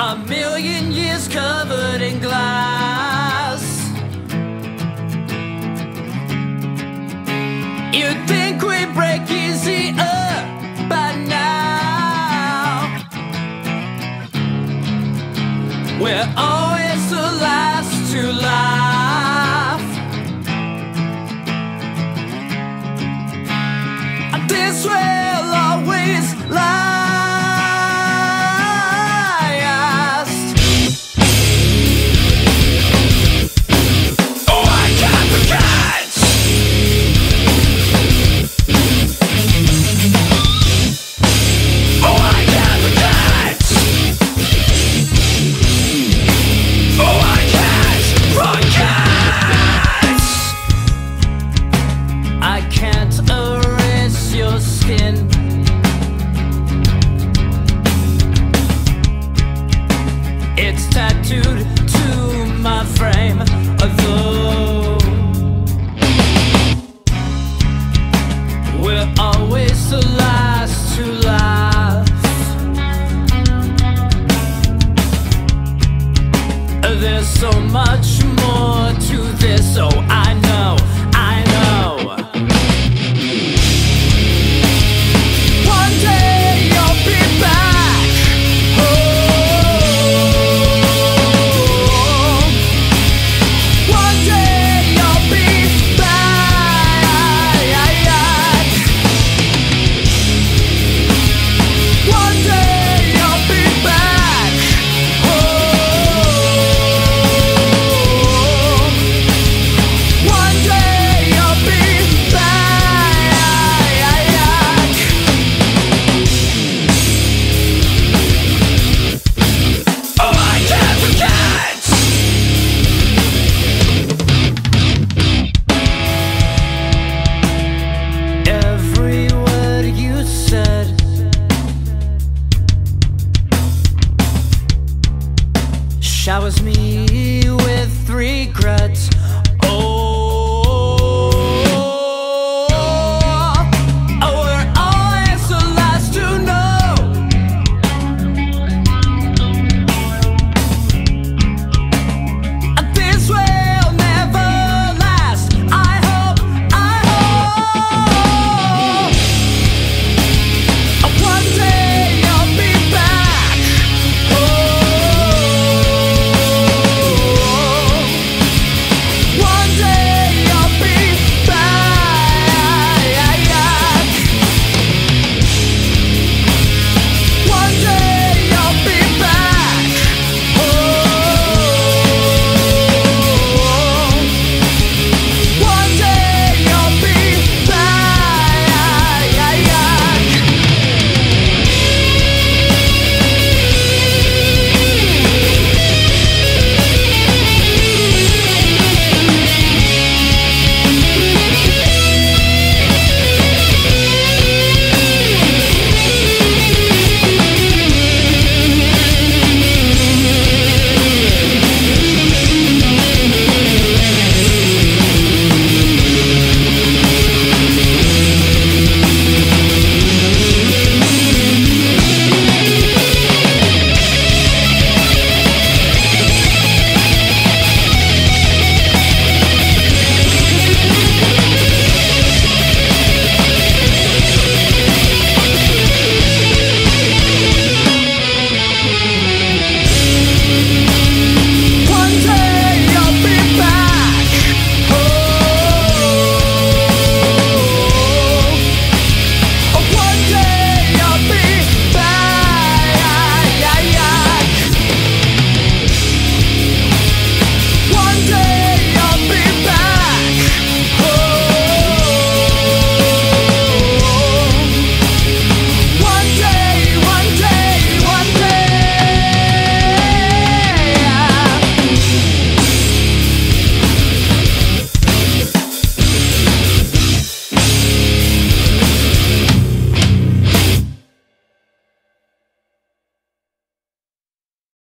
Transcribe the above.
A million years covered in glass. You'd think we break easy up by now. We're always the last to laugh. It's tattooed to my frame, although we're always the last to. There's so much was me with regrets